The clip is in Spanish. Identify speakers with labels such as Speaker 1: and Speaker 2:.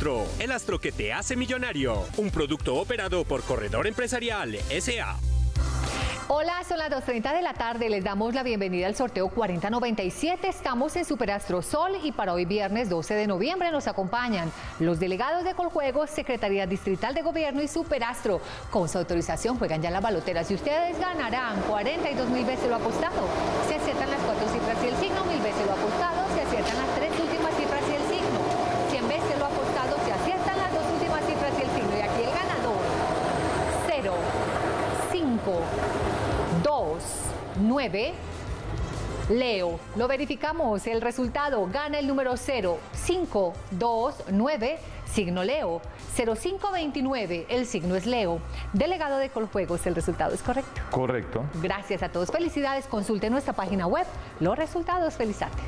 Speaker 1: El astro que te hace millonario. Un producto operado por Corredor Empresarial SA.
Speaker 2: Hola, son las 2.30 de la tarde. Les damos la bienvenida al sorteo 4097. Estamos en Superastro Sol y para hoy viernes 12 de noviembre nos acompañan los delegados de Coljuegos, Secretaría Distrital de Gobierno y Superastro. Con su autorización juegan ya las baloteras y ustedes ganarán 42 mil veces lo apostado. Se aciertan las cuatro cifras y el signo, mil veces lo apostado. Se aciertan las tres últimas cifras y el signo. 100 veces lo apostado. Se aciertan las dos últimas cifras y el signo. Y aquí el ganador. 0, 5. 2, 9. Leo, lo verificamos, el resultado gana el número 0, 5, 2, 9, signo Leo, 0529, el signo es Leo. Delegado de Coljuegos, el resultado es correcto.
Speaker 3: Correcto.
Speaker 2: Gracias a todos, felicidades, consulte nuestra página web, los resultados, felizate.